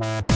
Mm-hmm.